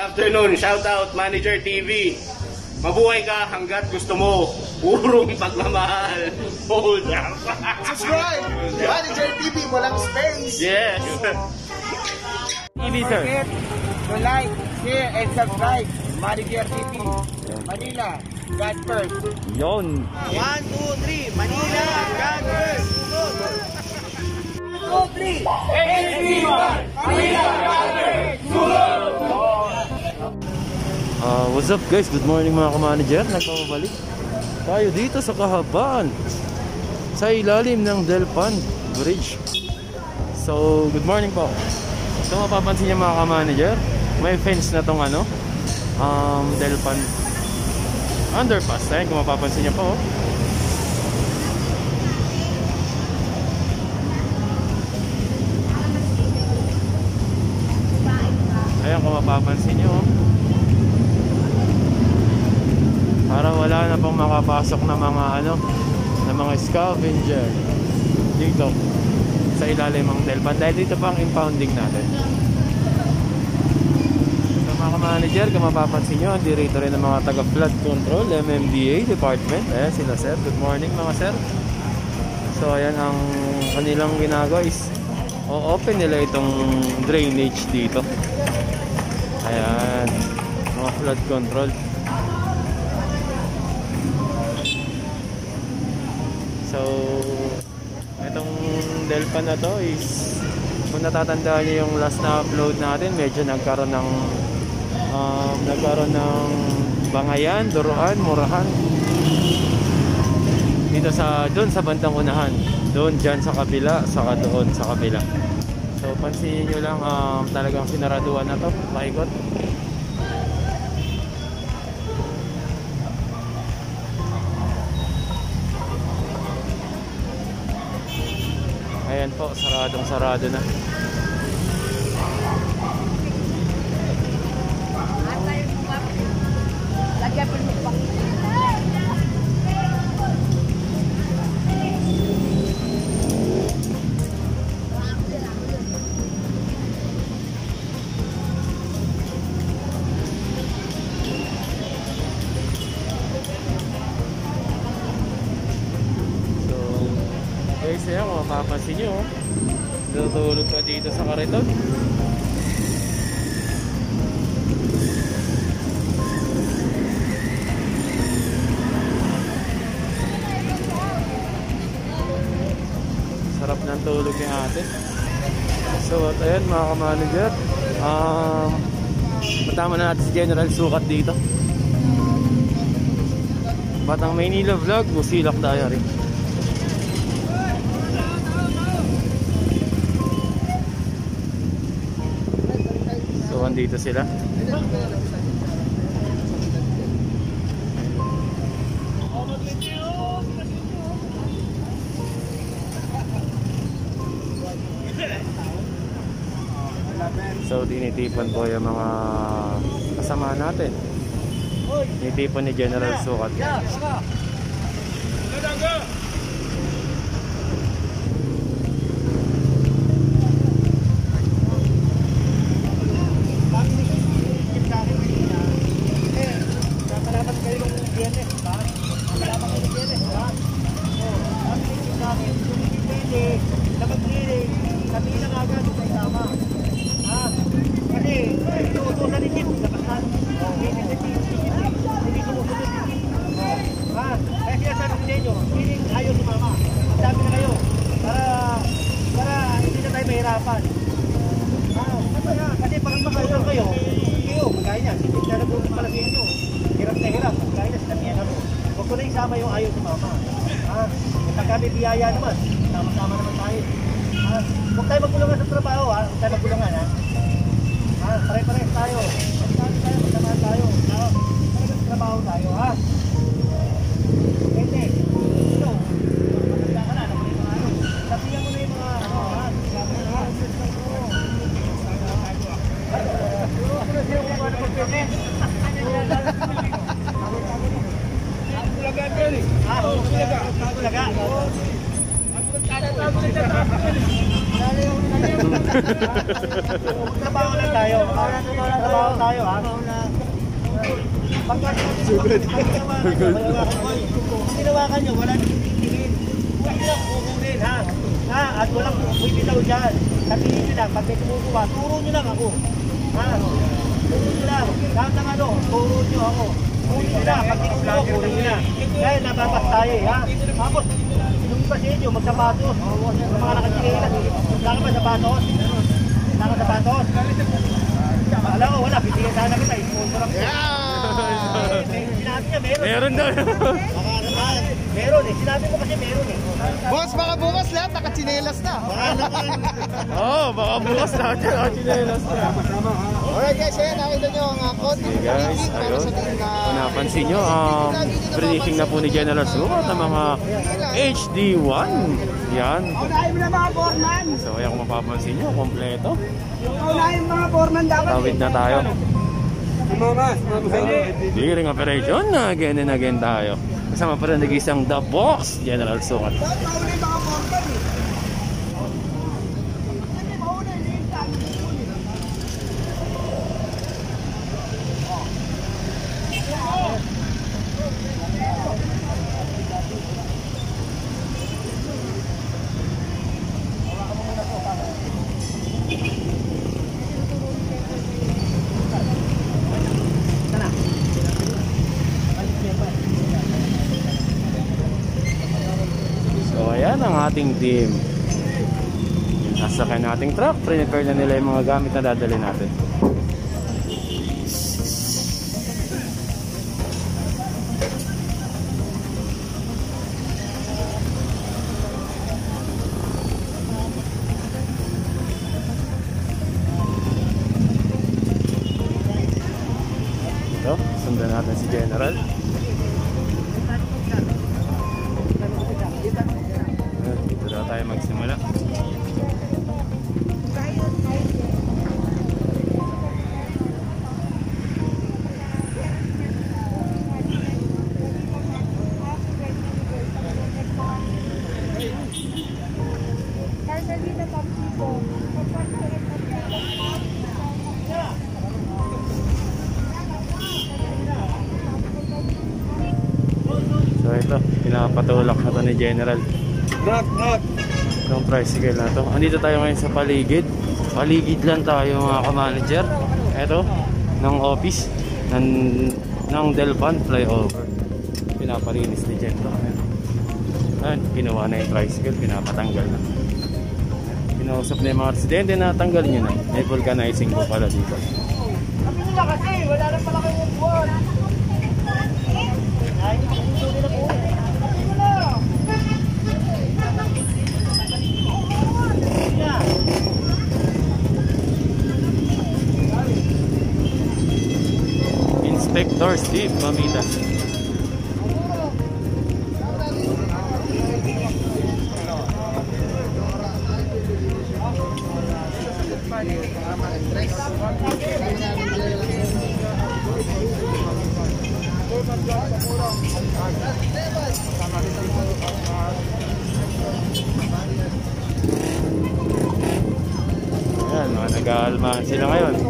Afternoon. Shout out Manager TV. Mabuhay ka hanggat gusto mo. Purong pagmamahal. Hold up. Subscribe! Manager TV, walang space! yes. TV, sir. Forget to like, share, and subscribe. Manager TV, Manila, God first. Yon. One, two, three, Manila, God first. One, two, three. Ah, what's up guys? Good morning mga ka-manager. Nagpapabalik tayo dito sa Kahabaan sa ilalim ng Delpan Bridge. So, good morning po. So, mapapansin niyo mga ka-manager, may fence na tong ano, um, Delpan underpass. Ayan, kung mapapansin niyo po. oh. Ayan, kung mapapansin niyo. oh. Para wala na pong makapasok na mga ano, na mga scavenger dito sa ilalim ng Delpan dahil dito pa ang impounding natin. So mga manager, kung mapapansin nyo, hindi rito rin ang mga taga flood control, MMDA department. Ayan sila sir. Good morning mga sir. So ayan ang kanilang ginagawa is o-open nila itong drainage dito. Ayan. Mga flood control. So, itong Delpan na to is kung natatandaan niyo yung last na upload natin, medyo nagkaroon ng um, nagkaroon ng bangayan, duruan, murahan. Dito sa doon sa bandang unahan. Doon dyan sa kabila saka doon sa kabila. So pansinin nyo lang um, talagang sinaraduan na to paikot Ayan po, saradong sarado na. So, natutulog pa dito sa kariton. Sarap ng tulog ni ate. So, at ayan mga ka-manager, um, matama na natin si General Sukat dito. Batang Maynila Vlog, Busilak Diary. Andito sila. So, tinitipan po yung mga kasama natin. Tinitipan ni General Sukat. Nakalaman kayo ng BNS, ba? Nakalaman kayo ng BNS, ba? Oo. Ang tingin sa akin, yung hindi na mag-clearing, sabihin lang agad sa isama. Ha? Kasi, inuutosan ni Chief, labasan. Hindi si Chief, si Chief, hindi sumusunod si Chief. Ha? Kaya sinasabi ko sa inyo, clearing ayaw sumama. Ang dami na kayo. Para, para hindi na tayo mahirapan. Ah, kasi pag makasal kayo, kayo, magkaya niya, si Chief na nag-uusap pala sa inyo. Hirap na hirap, magkaya niya, sinabi niya ako. Huwag ko na isama yung ayaw si mama. Ah, pag kami biyaya naman, tayo. Ah, huwag tayo magkulungan sa trabaho, ha? Huwag tayo magkulungan, ha? Ah, pare-pares tayo. Magkano tayo, magkano tayo. Ah, talagang trabaho tayo, ha? Hindi. Ito, maganda ka na, mga ano. Sabihan mo na yung mga, ano, ha? Sabi na, ha? Trabaho lang tayo. Trabaho tayo, ha? Sugod. Kung tinawakan nyo, wala nang titigilin. Huwag nyo lang kukunin, ha? Ha? At walang bibitaw dyan. Sabihin nyo lang, pag may kumukuha, turo nyo lang ako. Ha? Turo nyo lang. Lahat ng ano, turo nyo ako. Kunin nyo na, pag ko, kunin nyo na. Dahil nababas tayo, ha? Tapos, iba sa inyo, magsapatos. Yung mga nakachinelas, wala ka ba sapatos? Wala ka sapatos? Alam ko, wala. Bibigyan sana kita. Sponsor ako. Sinabi niya, meron. Meron daw. Meron eh. Sinabi ko kasi meron eh. Boss, baka bukas lahat nakachinelas na. Oo, oh, baka bukas lahat yan. Ako chinelas na. Alright guys, ayan, nakita nyo ang uh, konting Okay guys, ayun. sa team na... Kung napansin nyo, um, briefing na po ni General Sumat ng mga HD1. Yan. Unahin mo na mga foreman! So, ayan kung mapapansin nyo, kompleto. Unahin mga foreman dapat. Tawid na tayo. Mamas, Clearing operation na again and again tayo. Kasama pa rin nag-isang The Boss, General mauna yung mga foreman eh. Mauna yung So, ayan ang ating team. Nasakay nating truck. Prepare na nila yung mga gamit na dadali natin. Ito, sundan natin si General. Pinapatulak na to ni General. Knock, knock. Itong tricycle na to. Andito tayo ngayon sa paligid. Paligid lang tayo mga ka-manager. Ito, ng office ng, ng Delpan flyover. Pinapalinis ni Jen to. Ayan. Kinuha na yung tricycle, pinapatanggal na. Kinausap na yung mga residente na tanggal nyo na. May vulcanizing po pala dito. Sabi nila kasi, wala na pala kayong upuan. Ay, hindi nila po. Inspector Steve Mamita. Ayan, mga nag-aalmahan sila ngayon.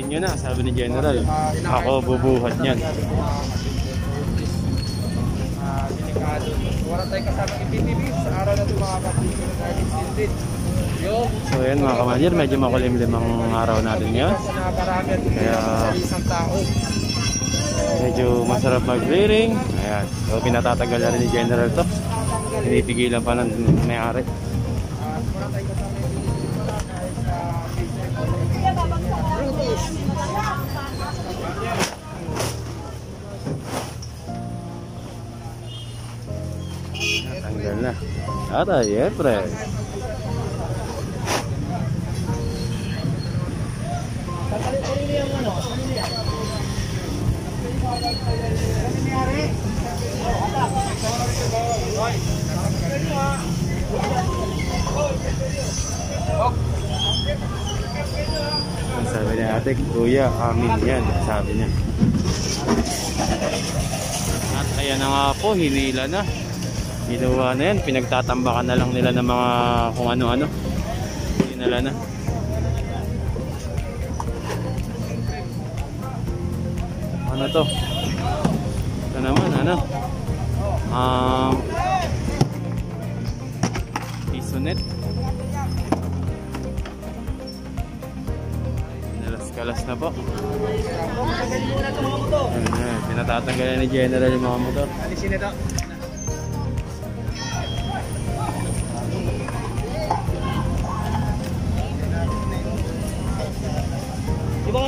Atin nyo na, sabi ni General. Ako bubuhat niyan. Ah, delikado. Wala tayong kasama ng PTV sa araw na ito mga kapatid So yan mga kamanager, medyo makulimlim ang araw natin ngayon. Kaya-. Medyo masarap mag-rearing. Ayan. So, pinatatagal na rin ni General to. Pinipigilan pa ng may-ari. Ano nangyari? Ang sabi ni ate, kuya, amin yan. Sabi niya. At ayan na nga po, hinila na. Ginawa na yan. Pinagtatambakan na lang nila ng mga kung ano-ano. Hinala na. Ano to? Ito naman, ano? Um, Pisonet. Nalas-kalas na po. Ayun na, ni General yung mga motor. Alisin ito.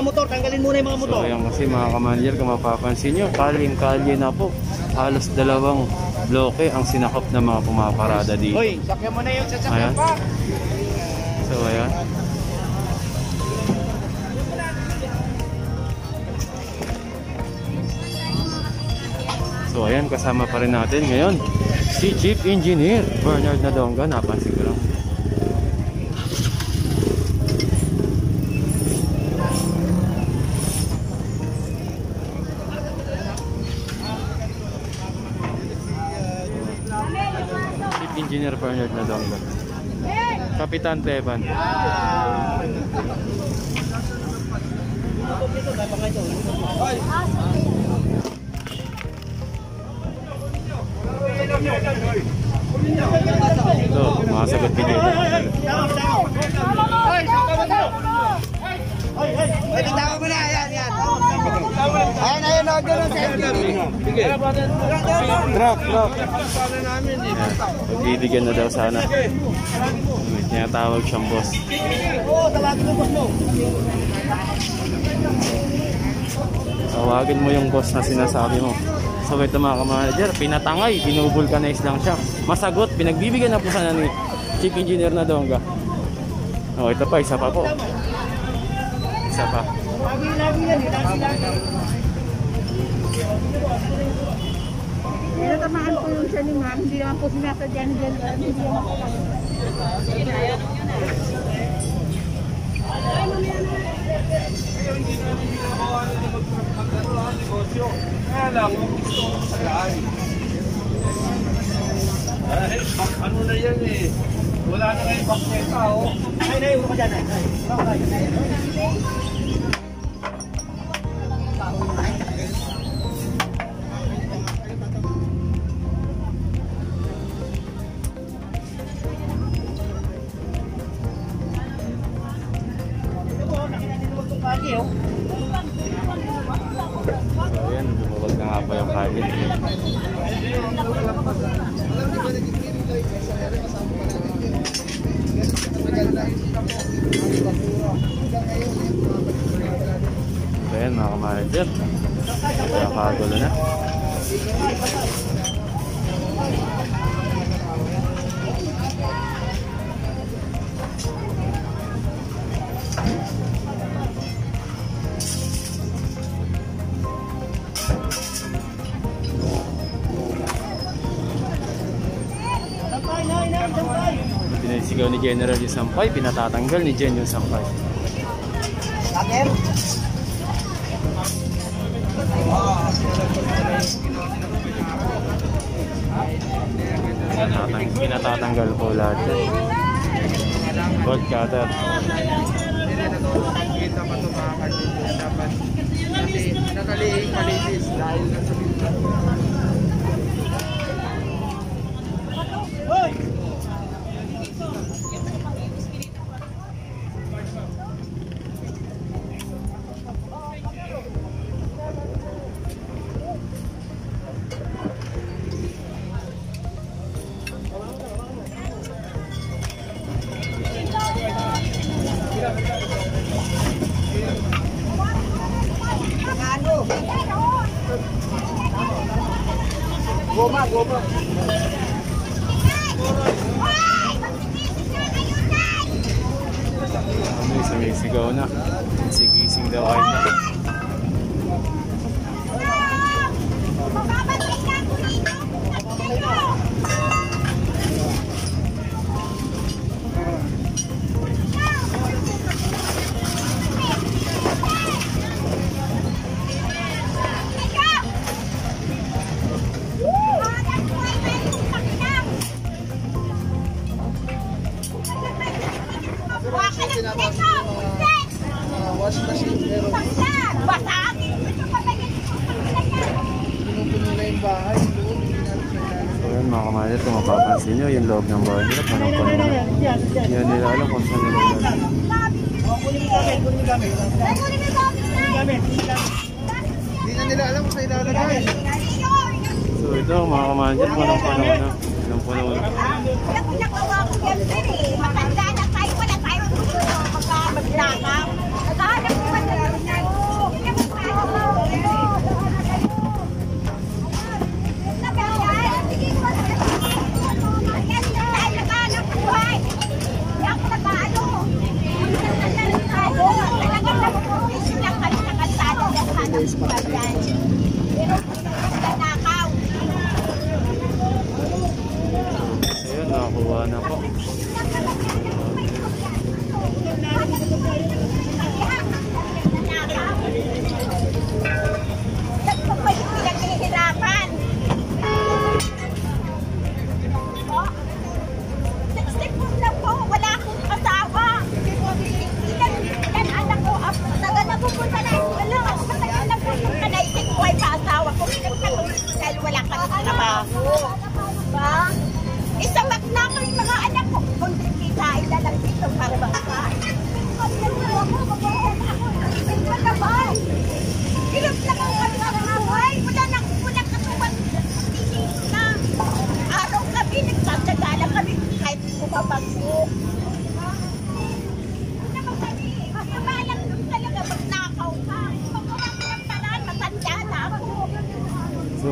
Mga motor, tanggalin muna yung mga motor. So ayan kasi mga kamanager, kung mapapansin nyo, kaling-kalye na po. Halos dalawang bloke ang sinakop ng mga pumaparada dito. Hoy, sakyan mo na yung Ayan. sasakyan pa. So ayan. So ayan, kasama pa rin natin ngayon si Chief Engineer Bernard Nadonga. Napansin ko lang. Engineer Bernard Nadonga. Kapitan Teban. Ito, mga sagot ni Jenny. Ay, tama mo na, yan, yan. Ayan, ayan, huwag ganun sa Drop, drop. Pagbibigyan na daw sana. May tinatawag siyang boss. Oo, tawagin mo, boss mo. Tawagin mo yung boss na sinasabi mo. So ito mga kamanager, pinatangay, binubulkanize lang siya. Masagot, pinagbibigyan na po sana ni Chief Engineer na Donga. Oh, ito pa, isa pa po. Isa pa. Lagi, lagi yan, eh, lagi, lagi. Tinatamaan ko yung siya ni ma'am. Hindi naman po sinasadya ni Jen. Hindi naman po kami. Ano na yan eh. Wala na ngayon bakita oh. Ay, ulo ka dyan, ay. Ay, oh. So ayan, lumuwag na nga pa yung kagit. So ayan mga kamanager. Kaya kagulo na. Pinasigaw ni General yung sampay, pinatatanggal ni Jen yung sampay. Aker? Pinatatang pinatatanggal po lahat. Bolt cutter. Kita pa ito mga kasi nakaliing malinis dahil nasa Ano yung sumisigaw na. Sigising daw kayo na. Yun kamalit, kung mapapansin nyo, yung loob ng bahay nila, parang puno na. Yan nila alam kung saan nila gamit. Hindi na nila alam kung saan ilalagay. So ito mga kamalit, punong puno na. Ilang puno na. Nakawa ko yan, sir eh. Matanda na tayo, wala tayong gusto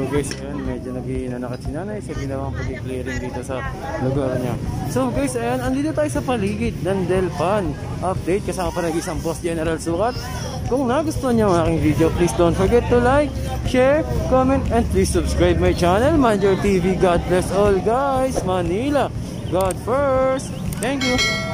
Guys, ayan, medyo naghihinanakat si nanay sa ginawang pag-clearing dito sa lugar niya. So guys, ayan, andito tayo sa paligid ng Delpan. Update, kasama pa nag-isang boss General Sukat. Kung nagustuhan niyo ang aking video, please don't forget to like, share, comment, and please subscribe my channel, Manjor TV. God bless all guys, Manila. God first. Thank you.